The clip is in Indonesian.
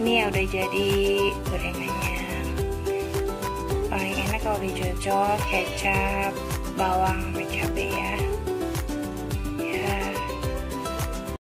ini ya udah jadi gorengannya. Paling enak kalau dicocol kecap bawang sama cabai ya.